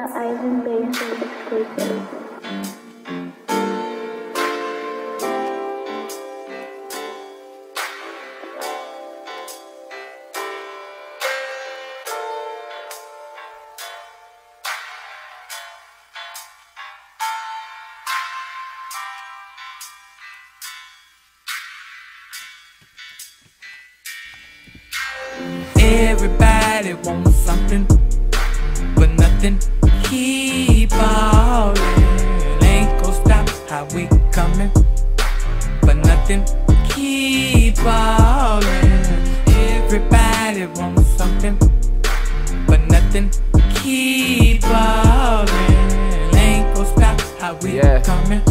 uh, Ivan Bass exclusive. Everybody wants something, but nothing. Keep falling, ain't gon' stop how we coming, but nothing. Keep falling. Everybody wants something, but nothing. Keep falling, ain't gon' stop how we Yeah. coming,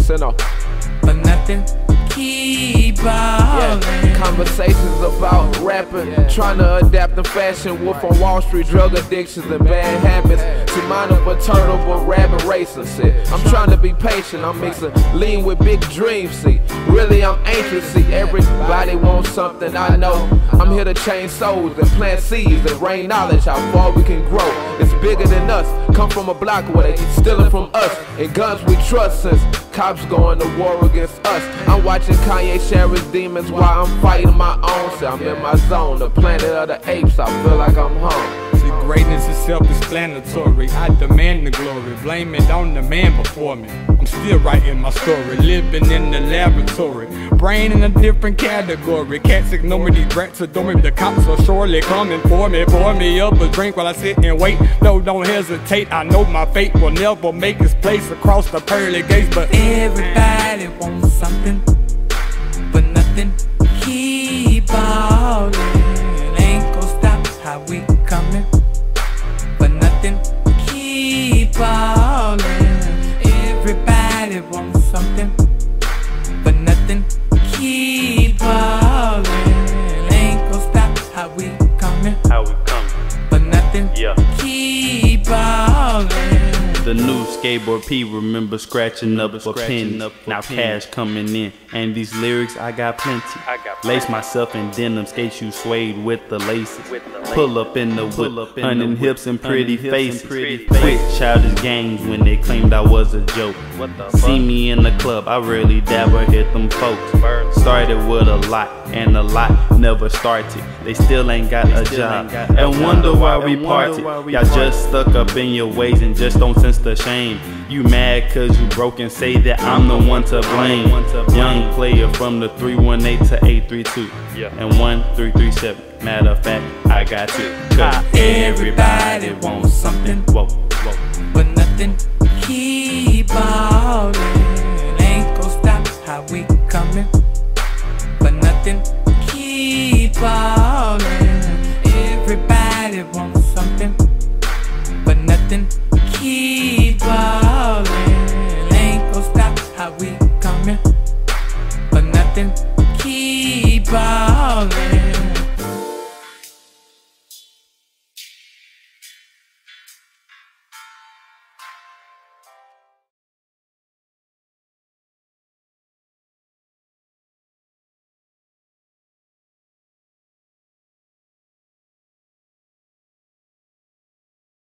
but nothing. Keep falling. Yeah, conversations about rapping, trying to adapt the fashion. Wolf on Wall Street, drug addictions and bad habits. See, mine of a turtle, but rabbit racing. Shit, I'm trying to be patient. I'm mixing lean with big dreams. See, really, I'm anxious. See, everybody wants something. I know. I'm here to change souls and plant seeds and rain knowledge. How far we can grow. It's bigger than us. Come from a block where they stealing from us. And guns we trust since cops going to war against us. I'm watching Kanye share his demons while I'm fighting my own. See, I'm in my zone, the planet of the apes. I feel like I'm home. Greatness is self-explanatory. I demand the glory. Blame it on the man before me. I'm still writing my story, living in the laboratory. Brain in a different category. Cats ignore me, these rats adore me. The cops are surely coming for me. Pour me up a drink while I sit and wait. No, don't hesitate. I know my fate will never make its place across the pearly gates, but Everybody wants something, but nothing. Yeah. Keep falling. The new skateboard P remember scratching up scratching penny. up a Now penny. cash coming in, and these lyrics I got plenty. I got Lace myself in denim, skate shoes suede with the laces. With the Pull up in the whip, hunting hips and pretty faces. pretty Quit childish games when they claimed I was a joke. See me in the club, I really dab hit them folks. Bird. Started with a lot, and a lot never started. They still ain't got a job. ain't got a And job. wonder why we parted. Y'all just stuck up in your ways and just don't sense the shame. You mad cause you broke and say that I'm the one to blame. one to blame. Young player from the 318 to 832. Yeah. And 1337. Matter of fact, I got two. Cause Everybody wants something. Whoa, whoa. but nothing keep falling. Ain't gon' stop how we coming, but nothing keep falling. falling